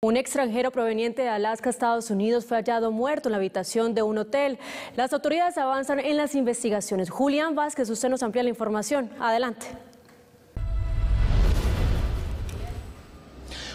Un extranjero proveniente de Alaska, Estados Unidos, fue hallado muerto en la habitación de un hotel. Las autoridades avanzan en las investigaciones. Julián Vázquez, usted nos amplía la información. Adelante.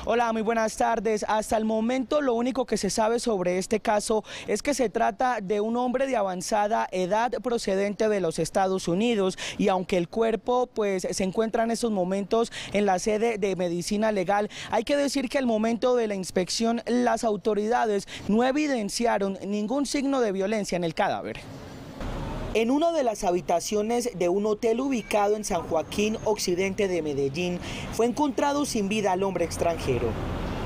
Hola, muy buenas tardes. Hasta el momento lo único que se sabe sobre este caso es que se trata de un hombre de avanzada edad procedente de los Estados Unidos y aunque el cuerpo pues se encuentra en estos momentos en la sede de medicina legal, hay que decir que al momento de la inspección las autoridades no evidenciaron ningún signo de violencia en el cadáver. En una de las habitaciones de un hotel ubicado en San Joaquín, occidente de Medellín, fue encontrado sin vida al hombre extranjero.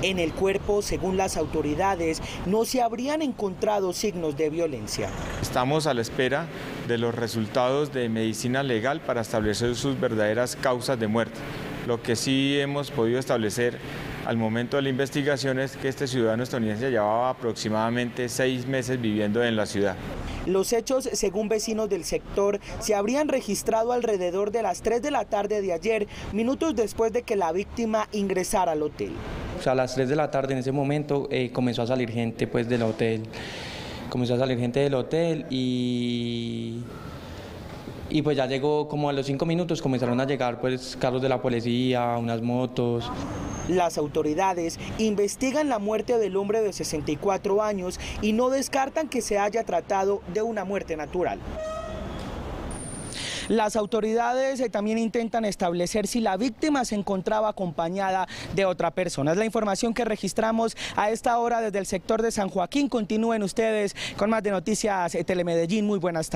En el cuerpo, según las autoridades, no se habrían encontrado signos de violencia. Estamos a la espera de los resultados de medicina legal para establecer sus verdaderas causas de muerte. Lo que sí hemos podido establecer al momento de la investigación es que este ciudadano estadounidense llevaba aproximadamente seis meses viviendo en la ciudad. Los hechos, según vecinos del sector, se habrían registrado alrededor de las 3 de la tarde de ayer, minutos después de que la víctima ingresara al hotel. O sea, a las 3 de la tarde en ese momento eh, comenzó a salir gente pues, del hotel. Comenzó a salir gente del hotel y y pues ya llegó como a los cinco minutos comenzaron a llegar pues carros de la policía, unas motos. Las autoridades investigan la muerte del hombre de 64 años y no descartan que se haya tratado de una muerte natural. Las autoridades eh, también intentan establecer si la víctima se encontraba acompañada de otra persona. Es la información que registramos a esta hora desde el sector de San Joaquín. Continúen ustedes con más de noticias eh, Telemedellín. Muy buenas tardes.